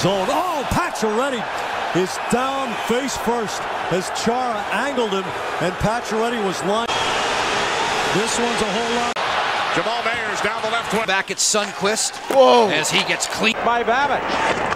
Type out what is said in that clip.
zone. Oh, Pacioretty is down face first as Chara angled him, and Pacioretty was lined. This one's a whole lot. Jamal Mayers down the left wing. Back at Sunquist Whoa. as he gets clean. by Babbitt.